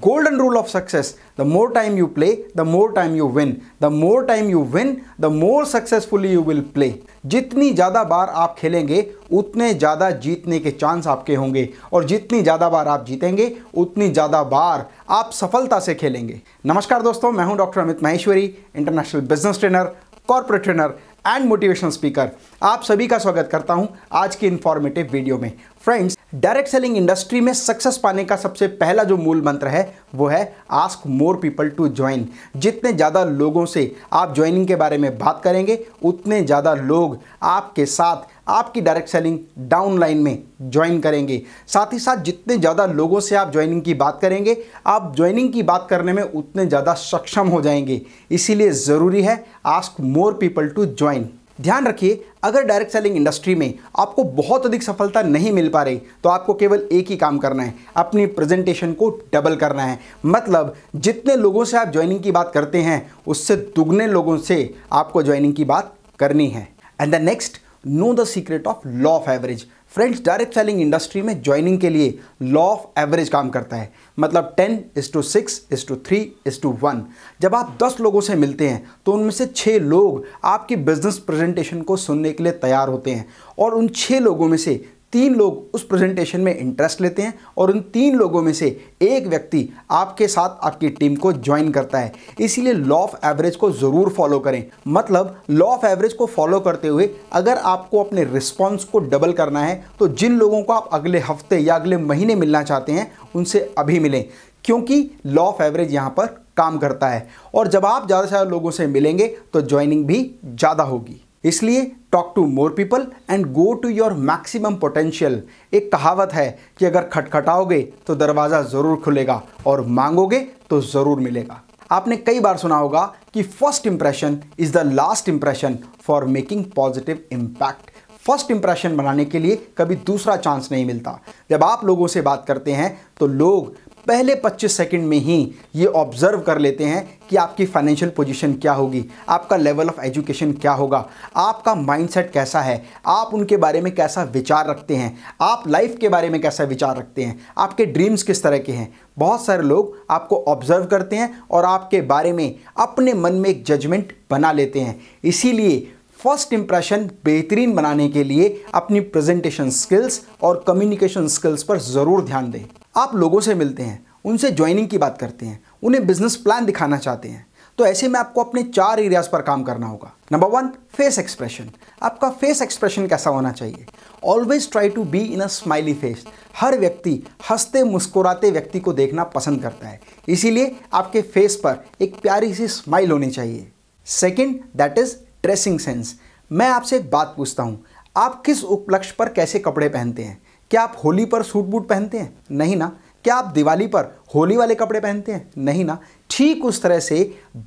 golden rule of success. The more time you play, the more time you win. The more time you win, the more successfully you will play. जितनी ज़्यादा बार आप खेलेंगे, उतने ज़्यादा जीतने के chance आपके होंगे। और जितनी ज़्यादा बार आप जीतेंगे, उतनी ज़्यादा बार आप सफलता से खेलेंगे। नमस्कार दोस्तों, मैं हूँ doctor Amit Maheshwari international business trainer corporate trainer and motivational speaker आप सभी का स्वागत करता हूँ आज की इंफॉर्मेटिव वीडियो में। फ्रेंड्स डायरेक्ट सेलिंग इंडस्ट्री में सक्सेस पाने का सबसे पहला जो मूल मंत्र है, वो है ask more people to join जितने ज़्यादा लोगों से आप ज्वाइनिंग के बारे में बात करेंगे, उतने ज़्यादा लोग आपके साथ आपकी डायरेक्ट सेलिंग डाउन लाइन में ज्वाइन करेंगे। साथ ही साथ जितने ज़्यादा लोगों से आप ज्वाइनिंग की बात करेंगे, आप ज्वाइनिंग की बात करने में उतने ज़्यादा सक्षम हो जाएँगे। इसीलिए ज़रूरी है ask more people to join ध्यान रखिए, अगर डायरेक्ट सेलिंग इंडस्ट्री में आपको बहुत अधिक सफलता नहीं मिल पा रही तो आपको केवल एक ही काम करना है, अपनी प्रेजेंटेशन को डबल करना है। मतलब जितने लोगों से आप ज्वाइनिंग की बात करते हैं, उससे दुगने लोगों से आपको ज्वाइनिंग की बात करनी है। And the next know the secret of law of average friends direct selling industry में ज्वाइनिंग के लिए लॉ ऑफ़ एवरेज काम करता है। मतलब ten is to six is to three is to one जब आप 10 लोगों से मिलते हैं तो उनमें से छः लोग आपकी बिज़नेस प्रेजेंटेशन को सुनने के लिए तैयार होते हैं और उन छः लोगों में से तीन लोग उस प्रेजेंटेशन में इंटरेस्ट लेते हैं और उन तीन लोगों में से एक व्यक्ति आपके साथ आपकी टीम को ज्वाइन करता है। इसीलिए लॉ ऑफ़ एवरेज को ज़रूर फॉलो करें। मतलब लॉ ऑफ़ एवरेज को फॉलो करते हुए अगर आपको अपने रिस्पॉन्स को डबल करना है तो जिन लोगों को आप अगले हफ़्ते या अगले महीने मिलना चाहते हैं, उनसे अभी मिलें। क्योंकि लॉ ऑफ़ एवरेज यहाँ पर काम करता है। और जब आप ज़्यादा से ज़्यादा लोगों से मिलेंगे तो ज्वाइनिंग भी ज़्यादा होगी। इसलिए talk to more people and go to your maximum potential एक कहावत है कि अगर खटखटाओगे तो दरवाज़ा ज़रूर खुलेगा और मांगोगे तो ज़रूर मिलेगा। आपने कई बार सुना होगा कि first impression is the last impression for making positive impact first impression बनाने के लिए कभी दूसरा चांस नहीं मिलता। जब आप लोगों से बात करते हैं तो लोग पहले 25 सेकंड में ही ये ऑब्ज़र्व कर लेते हैं कि आपकी फाइनेंशियल पोजीशन क्या होगी, आपका लेवल ऑफ़ एजुकेशन क्या होगा, आपका माइंडसेट कैसा है, आप उनके बारे में कैसा विचार रखते हैं, आप लाइफ के बारे में कैसा विचार रखते हैं, आपके ड्रीम्स किस तरह के हैं। बहुत सारे लोग आपको ऑब्ज़र्व करते हैं और आपके बारे में अपने मन में एक जजमेंट बना लेते हैं। इसीलिए फ़र्स्ट इंप्रेशन बेहतरीन बनाने के लिए अपनी प्रेजेंटेशन स्किल्स और कम्युनिकेशन स्किल्स पर ज़रूर ध्यान दें। आप लोगों से मिलते हैं, उनसे ज्वाइनिंग की बात करते हैं, उन्हें बिज़नेस प्लान दिखाना चाहते हैं तो ऐसे में आपको अपने चार एरियाज़ पर काम करना होगा। नंबर वन फेस एक्सप्रेशन आपका फेस एक्सप्रेशन कैसा होना चाहिए? Always try to be in a smiley face हर व्यक्ति हँसते मुस्कुराते व्यक्ति को देखना पसंद करता है। इसीलिए आपके फेस पर एक प्यारी सी स्माइल होनी चाहिए। Second that is dressing sense मैं आपसे एक बात पूछता हूँ। आप किस उपलक्ष्य पर कैसे कपड़े पहनते हैं? क्या आप होली पर सूट बूट पहनते हैं? नहीं ना। क्या आप दिवाली पर होली वाले कपड़े पहनते हैं? नहीं ना। ठीक उस तरह से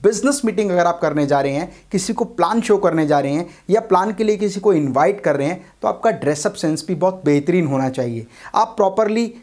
बिज़नेस मीटिंग अगर आप करने जा रहे हैं, किसी को प्लान शो करने जा रहे हैं या प्लान के लिए किसी को इनवाइट कर रहे हैं तो आपका ड्रेसअप सेंस भी बहुत बेहतरीन होना चाहिए। आप प्रॉपरली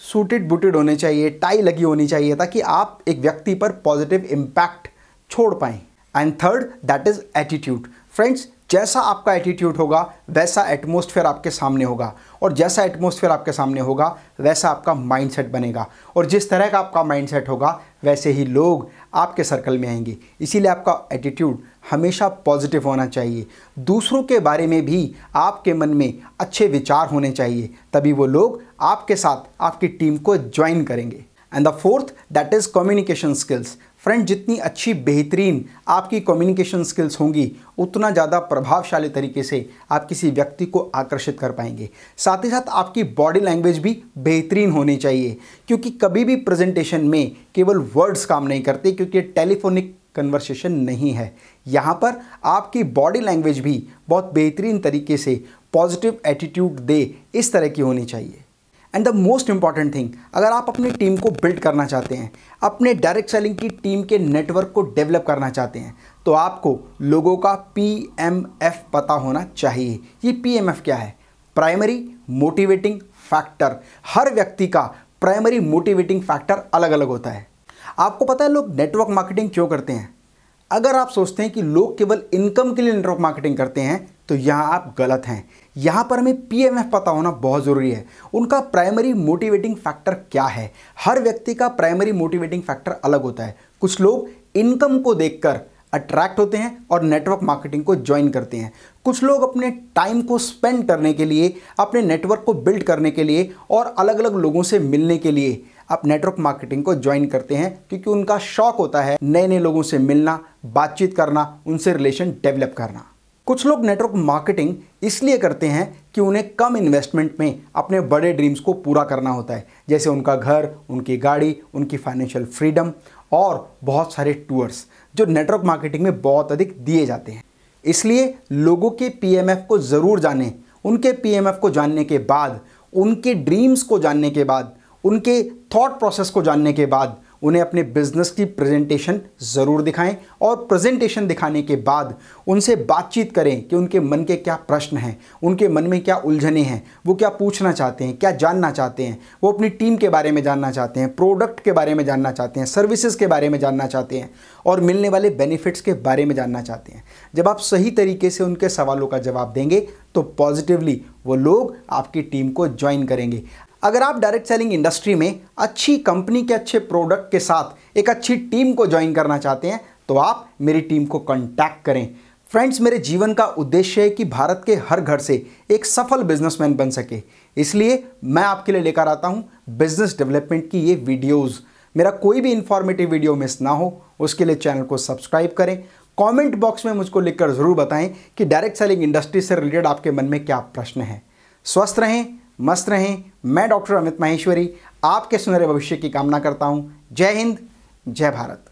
सूटेड बुटेड होने चाहिए टाई लगी होनी चाहिए ताकि आप एक व्यक्ति पर पॉजिटिव इम्पैक्ट छोड़ पाएँ। And third that is attitude friends जैसा आपका एटीट्यूड होगा, वैसा एटमोसफेयर आपके सामने होगा। और जैसा एटमोसफेयर आपके सामने होगा, वैसा आपका माइंडसेट बनेगा। और जिस तरह का आपका माइंडसेट होगा, वैसे ही लोग आपके सर्कल में आएँगे। इसीलिए आपका एटीट्यूड हमेशा पॉजिटिव होना चाहिए। दूसरों के बारे में भी आपके मन में अच्छे विचार होने चाहिए। तभी वो लोग आपके साथ, आपकी टीम को ज्वाइन करेंगे। And the fourth that is communication skills friend जितनी अच्छी, बेहतरीन आपकी कम्युनिकेशन स्किल्स होंगी, उतना ज़्यादा प्रभावशाली तरीके से आप किसी व्यक्ति को आकर्षित कर पाएँगे। साथ ही साथ आपकी बॉडी लैंग्वेज भी बेहतरीन होनी चाहिए, क्योंकि कभी भी प्रेजेंटेशन में केवल वर्ड्स काम नहीं करते, क्योंकि टेलीफोनिक कन्वर्सेशन नहीं है। यहाँ पर आपकी बॉडी लैंग्वेज भी बहुत बेहतरीन तरीके से पॉजिटिव एटीट्यूड दे इस तरह की होनी चाहिए। And the most important thing अगर आप अपनी टीम को बिल्ड करना चाहते हैं, अपने डायरेक्ट सेलिंग की टीम के नेटवर्क को डेवलप करना चाहते हैं तो आपको लोगों का पी एम एफ़ पता होना चाहिए। ये पी एम एफ़ क्या है? प्राइमरी मोटिवेटिंग फैक्टर हर व्यक्ति का प्राइमरी मोटिवेटिंग फैक्टर अलग अलग होता है। आपको पता है लोग नेटवर्क मार्केटिंग क्यों करते हैं? अगर आप सोचते हैं कि लोग केवल इनकम के लिए नेटवर्क मार्केटिंग करते हैं तो यहाँ आप गलत हैं। यहाँ पर हमें पीएमएफ पता होना बहुत ज़रूरी है। उनका प्राइमरी मोटिवेटिंग फैक्टर क्या है? हर व्यक्ति का प्राइमरी मोटिवेटिंग फैक्टर अलग होता है। कुछ लोग इनकम को देखकर अट्रैक्ट होते हैं और नेटवर्क मार्केटिंग को ज्वाइन करते हैं। कुछ लोग अपने टाइम को स्पेंड करने के लिए, अपने नेटवर्क को बिल्ड करने के लिए और अलग अलग लोगों से मिलने के लिए आप नेटवर्क मार्केटिंग को ज्वाइन करते हैं क्योंकि उनका शौक होता है नए नए लोगों से मिलना, बातचीत करना, उनसे रिलेशन डेवलप करना। कुछ लोग नेटवर्क मार्केटिंग इसलिए करते हैं कि उन्हें कम इन्वेस्टमेंट में अपने बड़े ड्रीम्स को पूरा करना होता है। जैसे उनका घर, उनकी गाड़ी, उनकी फाइनेंशियल फ्रीडम और बहुत सारे टूर्स जो नेटवर्क मार्केटिंग में बहुत अधिक दिए जाते हैं। इसलिए लोगों के पीएमएफ को ज़रूर जानें। उनके पीएमएफ को जानने के बाद, उनके ड्रीम्स को जानने के बाद, उनके थॉट प्रोसेस को जानने के बाद उन्हें अपने बिज़नेस की प्रेजेंटेशन ज़रूर दिखाएँ और प्रेजेंटेशन दिखाने के बाद उनसे बातचीत करें कि उनके मन के क्या प्रश्न हैं, उनके मन में क्या उलझने हैं, वो क्या पूछना चाहते हैं, क्या जानना चाहते हैं, वो अपनी टीम के बारे में जानना चाहते हैं प्रोडक्ट के बारे में जानना चाहते हैं सर्विसेज़ के बारे में जानना चाहते हैं और मिलने वाले बेनिफिट्स के बारे में जानना चाहते हैं। जब आप सही तरीके से उनके सवालों का जवाब देंगे तो पॉजिटिवली वो लोग आपकी टीम को ज्वाइन करेंगे। अगर आप डायरेक्ट सेलिंग इंडस्ट्री में अच्छी कंपनी के अच्छे प्रोडक्ट के साथ एक अच्छी टीम को ज्वाइन करना चाहते हैं तो आप मेरी टीम को कॉन्टैक्ट करें। फ्रेंड्स मेरे जीवन का उद्देश्य है कि भारत के हर घर से एक सफल बिजनेसमैन बन सके। इसलिए मैं आपके लिए लेकर आता हूँ बिज़नेस डेवलपमेंट की ये वीडियोज़ मेरा कोई भी इंफॉर्मेटिव वीडियो मिस ना हो, उसके लिए चैनल को सब्सक्राइब करें। कमेंट बॉक्स में मुझको लिखकर ज़रूर बताएँ कि डायरेक्ट सेलिंग इंडस्ट्री से रिलेटेड आपके मन में क्या प्रश्न है। स्वस्थ रहें मस्त रहें। मैं डॉक्टर अमित माहेश्वरी, आपके सुनहरे भविष्य की कामना करता हूँ। जय हिंद, जय भारत।